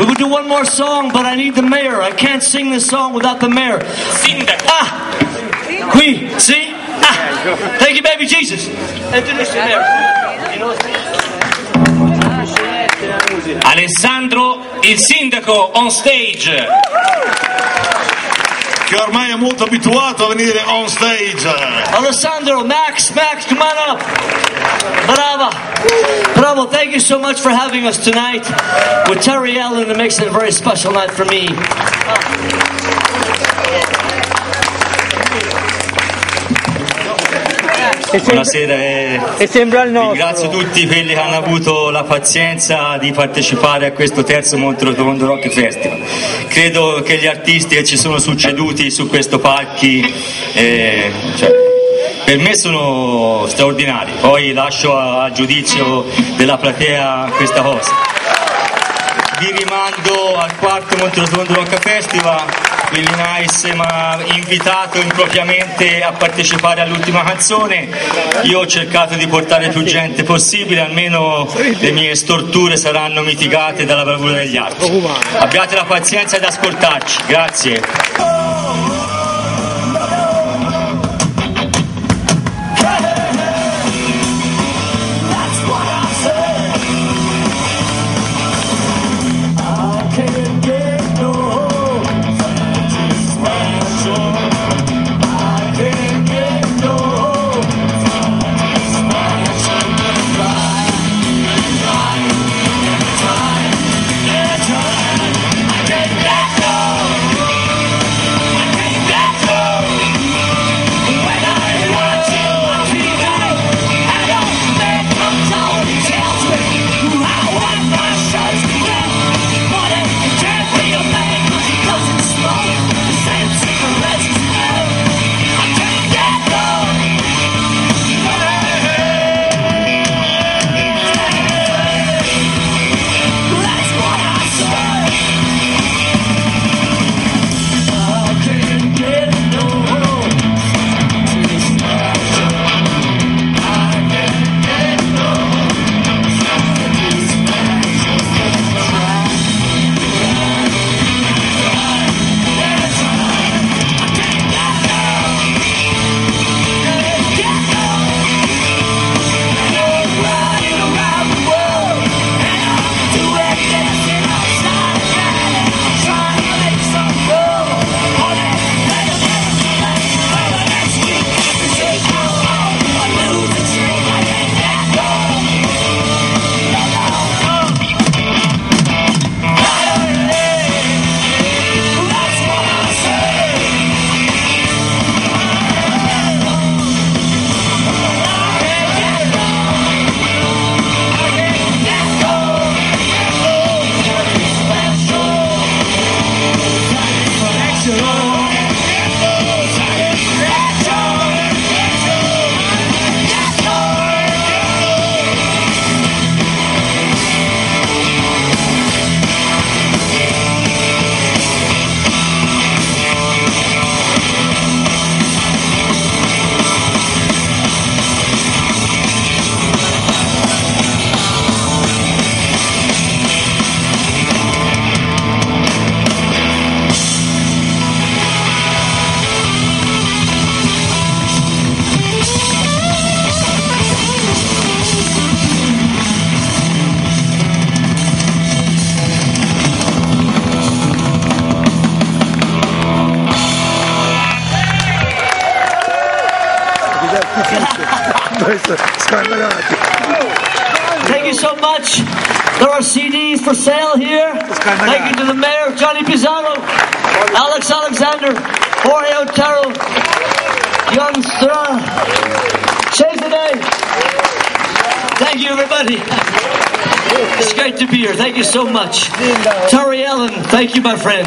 We will do one more song, but I need the mayor. I can't sing this song without the mayor. Sindaco. Ah! Qui, see? Ah! Thank you, baby Jesus. Introduce the mayor. Alessandro il sindaco on stage. Che ormai è molto abituato a venire on stage. Alessandro, Max, Max, come on up. Brava. Bravo, thank you so much for having us tonight with Terry Allen. It makes it a very special night for me. Buonasera e E sembra il nostro. ringrazio tutti quelli che hanno avuto la pazienza di partecipare a questo terzo Monterotondo Rock Festival. Credo che gli artisti che ci sono succeduti su questo palchi eh, cioè, per me sono straordinari, poi lascio a- al giudizio della platea questa cosa. Vi rimando al quarto Monterotondo Rock Festival, Willy Nice mi ha invitato impropriamente a partecipare all'ultima canzone, io ho cercato di portare più gente possibile, almeno le mie storture saranno mitigate dalla bravura degli altri. Abbiate la pazienza di ascoltarci, grazie. Thank you so much. There are CDs for sale here. Thank you to the mayor, Johnny Pisano, Alex Alexander, Jorge Otero, Jan Stra, Chesade. Thank you, everybody. It's great to be here. Thank you so much. Terry Allen, thank you, my friend.